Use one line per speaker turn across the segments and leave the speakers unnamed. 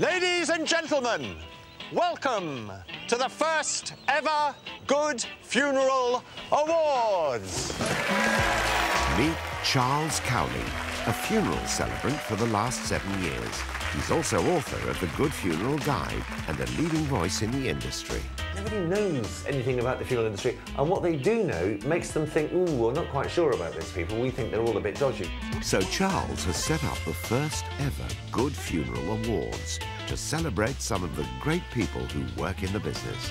Ladies and gentlemen, welcome to the first ever Good Funeral Awards.
Meet Charles Cowling, a funeral celebrant for the last seven years. He's also author of The Good Funeral Guide and a leading voice in the industry.
Nobody knows anything about the funeral industry, and what they do know makes them think, ooh, we're not quite sure about this people. We think they're all a bit dodgy.
So Charles has set up the first ever Good Funeral Awards to celebrate some of the great people who work in the business.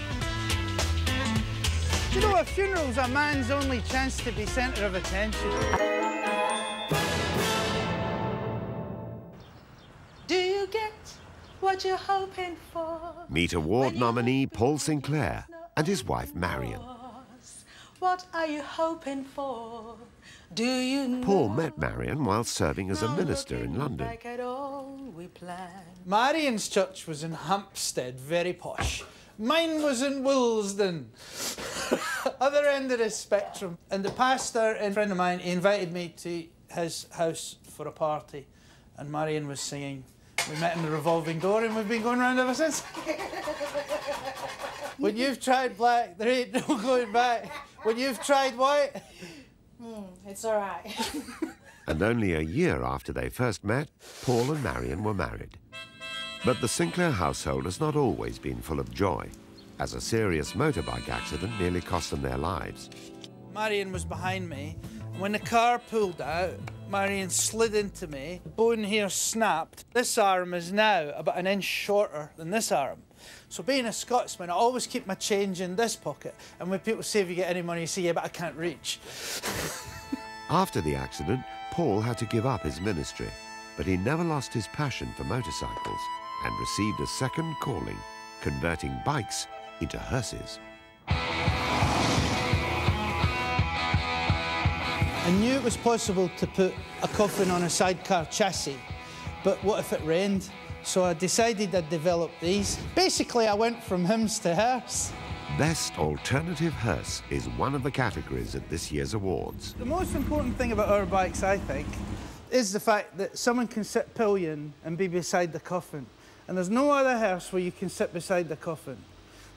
Do you know, a funeral's a man's only chance to be centre of attention.
What you're hoping for?
Meet award nominee Paul Sinclair and his wife Marion.
What are you hoping for? Do you know?
Paul met Marion while serving as a minister in London.
Back at all we planned.
Marion's church was in Hampstead, very posh. Mine was in Willesden, other end of the spectrum. And the pastor, a friend of mine, he invited me to his house for a party, and Marion was singing. We met in the revolving door, and we've been going round ever since. when you've tried black, there ain't no going back. When you've tried white, hmm,
It's all right.
And only a year after they first met, Paul and Marion were married. But the Sinclair household has not always been full of joy, as a serious motorbike accident nearly cost them their lives.
Marion was behind me. When the car pulled out, Marion slid into me. The bone here snapped. This arm is now about an inch shorter than this arm. So being a Scotsman, I always keep my change in this pocket. And when people say, if you get any money, you say, yeah, but I can't reach.
After the accident, Paul had to give up his ministry, but he never lost his passion for motorcycles and received a second calling, converting bikes into hearses.
I knew it was possible to put a coffin on a sidecar chassis, but what if it rained? So I decided I'd develop these. Basically, I went from hymns to hearse.
Best Alternative Hearse is one of the categories at this year's awards.
The most important thing about our bikes, I think, is the fact that someone can sit pillion and be beside the coffin. And there's no other hearse where you can sit beside the coffin.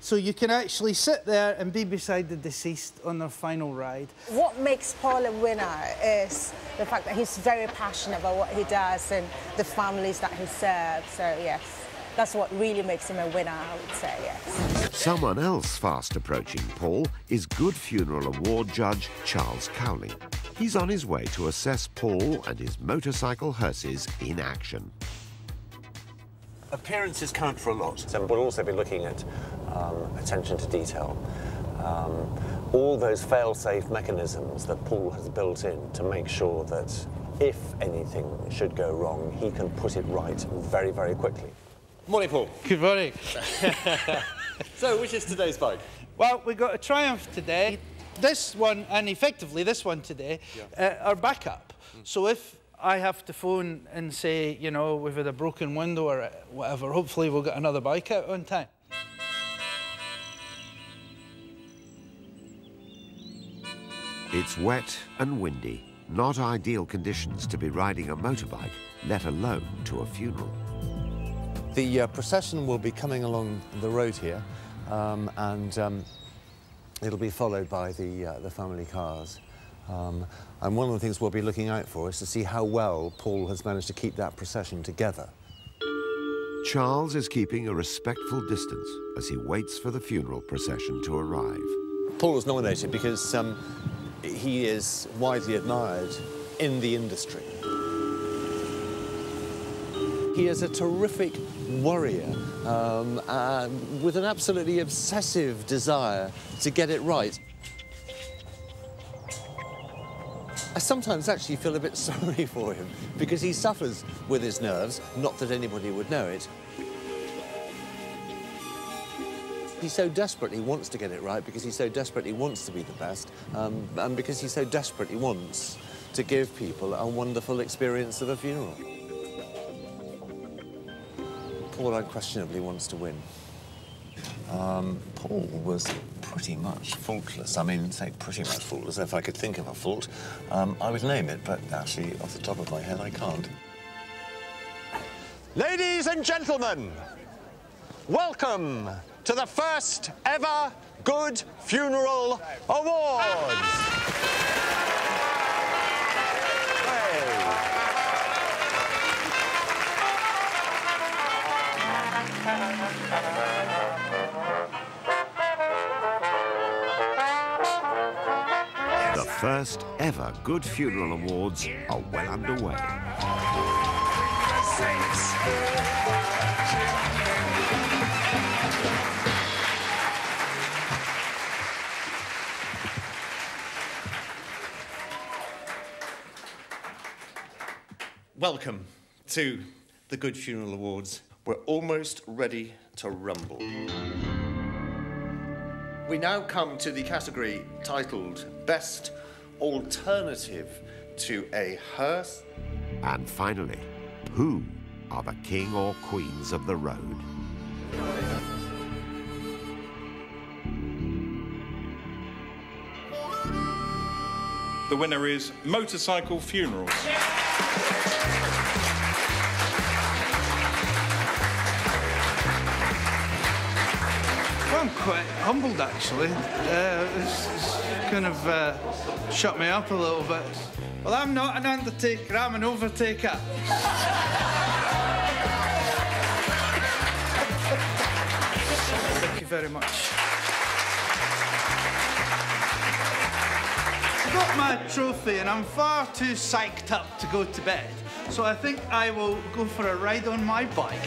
So you can actually sit there and be beside the deceased on their final ride.
What makes Paul a winner is the fact that he's very passionate about what he does and the families that he serves. So, yes, that's what really makes him a winner, I would say, yes.
Someone else fast approaching Paul is Good Funeral Award judge Charles Cowling. He's on his way to assess Paul and his motorcycle hearses in action.
Appearances count for a lot. So we'll also be looking at um, attention to detail. Um, all those fail-safe mechanisms that Paul has built in to make sure that if anything should go wrong, he can put it right very, very quickly. Morning, Paul.
Good morning.
So, which is today's bike?
Well, we've got a Triumph today. This one, and effectively this one today, uh, are backup. So if I have to phone and say, you know, we've had a broken window or whatever, hopefully we'll get another bike out on time.
It's wet and windy, not ideal conditions to be riding a motorbike, let alone to a funeral.
The uh, procession will be coming along the road here, um, and um, it'll be followed by the, uh, the family cars. Um, and one of the things we'll be looking out for is to see how well Paul has managed to keep that procession together.
Charles is keeping a respectful distance as he waits for the funeral procession to arrive.
Paul was nominated because um, he is widely admired in the industry. He is a terrific warrior um, with an absolutely obsessive desire to get it right. I sometimes actually feel a bit sorry for him because he suffers with his nerves, not that anybody would know it. He so desperately wants to get it right because he so desperately wants to be the best um, and because he so desperately wants to give people a wonderful experience of a funeral. Paul unquestionably wants to win. Um, Paul was pretty much faultless. I mean, say pretty much faultless. If I could think of a fault, um, I would name it, but actually, off the top of my head, I can't.
Ladies and gentlemen, welcome to the first ever Good Funeral Awards.
First ever Good Funeral Awards are well underway.
Welcome to the Good Funeral Awards. We're almost ready to rumble. We now come to the category titled Best Alternative to a Hearse.
And finally, who are the king or queens of the road?
The winner is Motorcycle Funerals.
Well, I'm quite humbled actually. Uh, it's, it's kind of uh, shut me up a little bit. Well, I'm not an undertaker, I'm an overtaker. Thank you very much. I got my trophy and I'm far too psyched up to go to bed. So I think I will go for a ride on my bike.